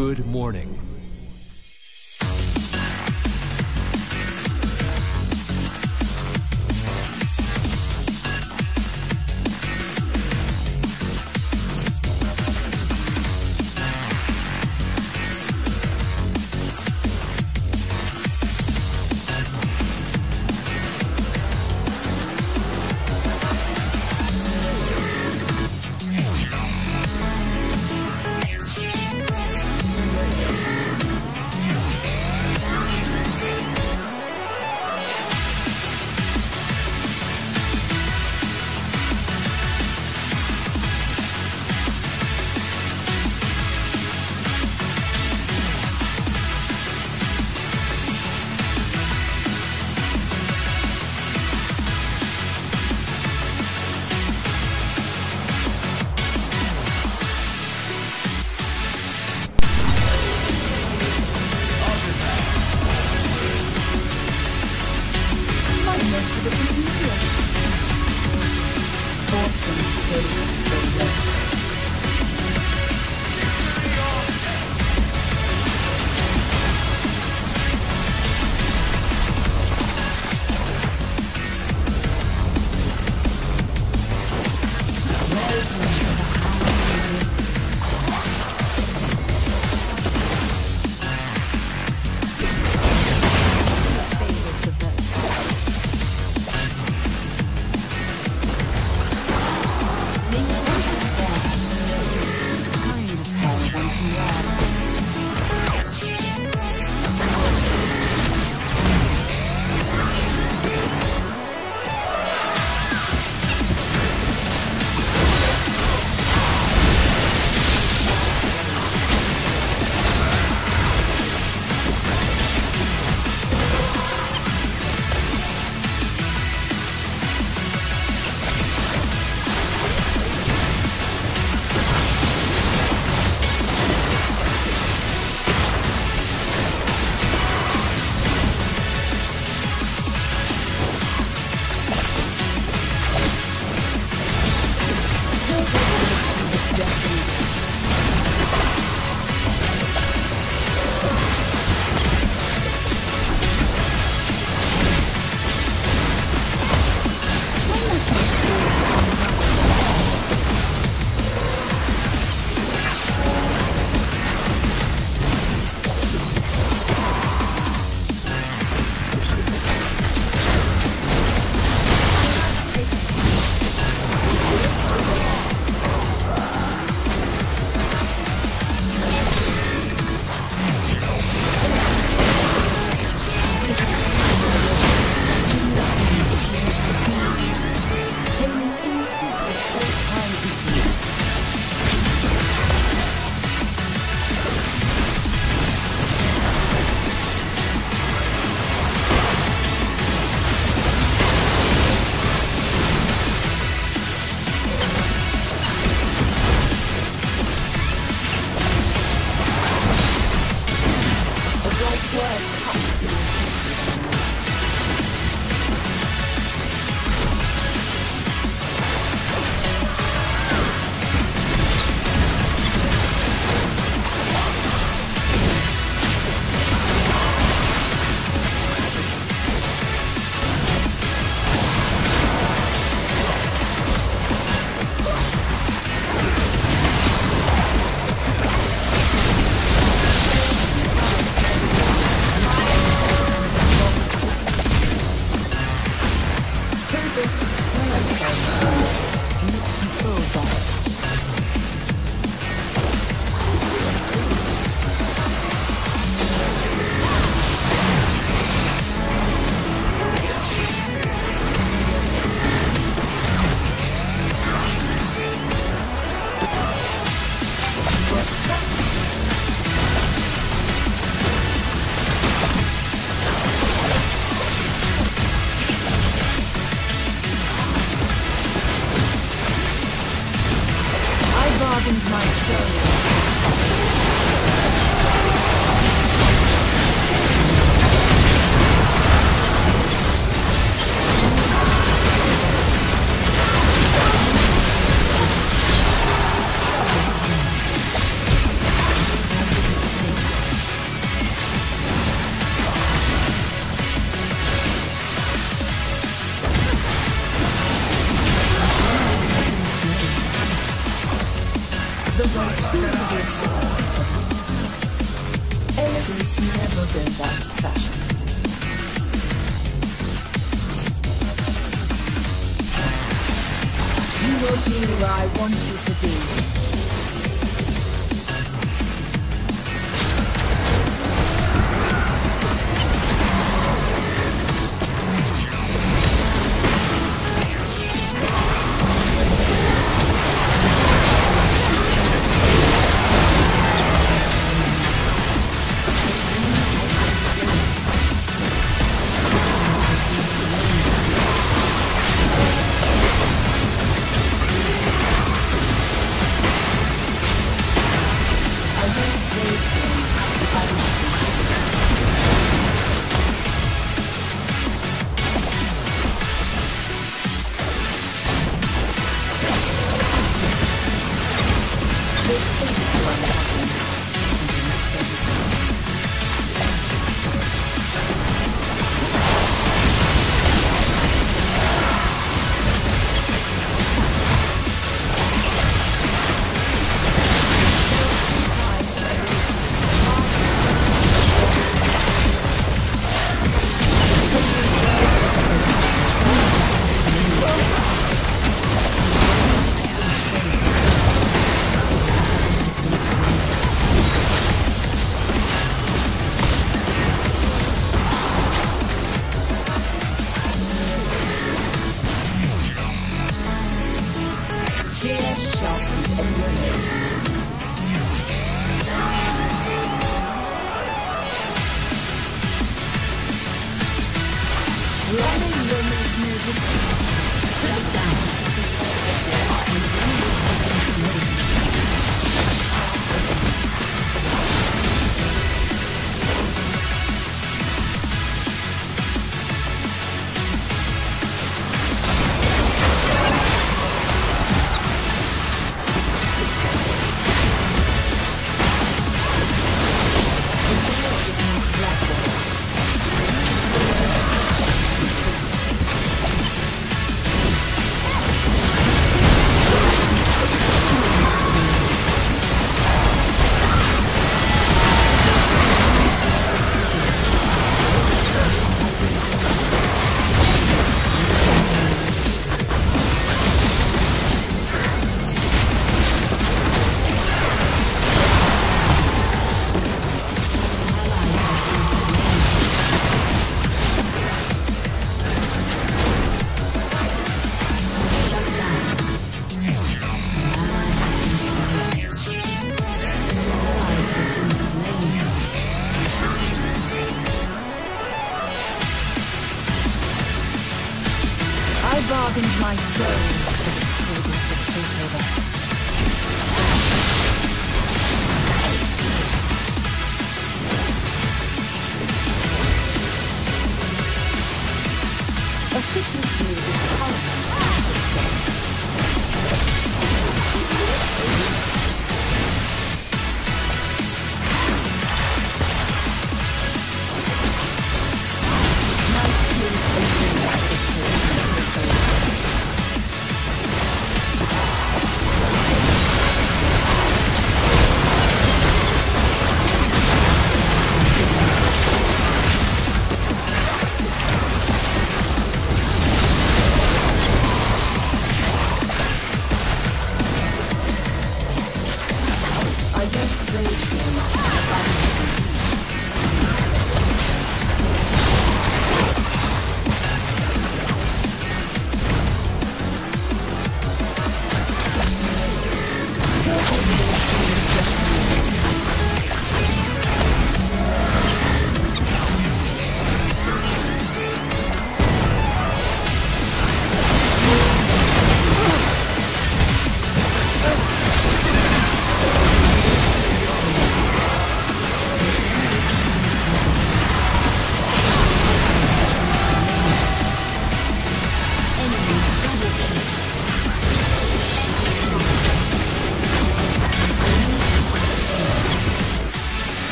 Good morning. Bargained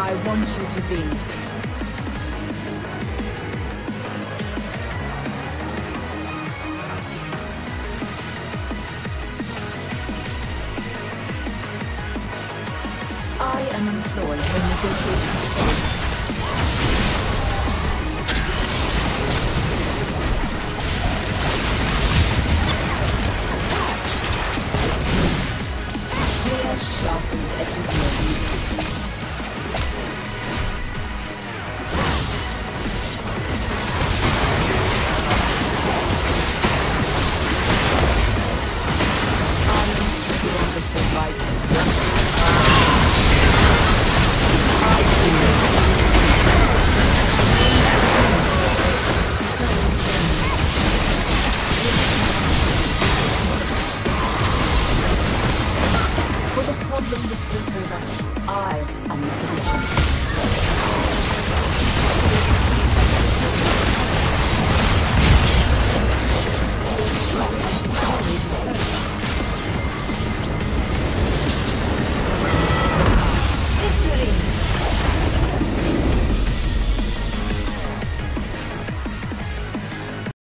I want you to be.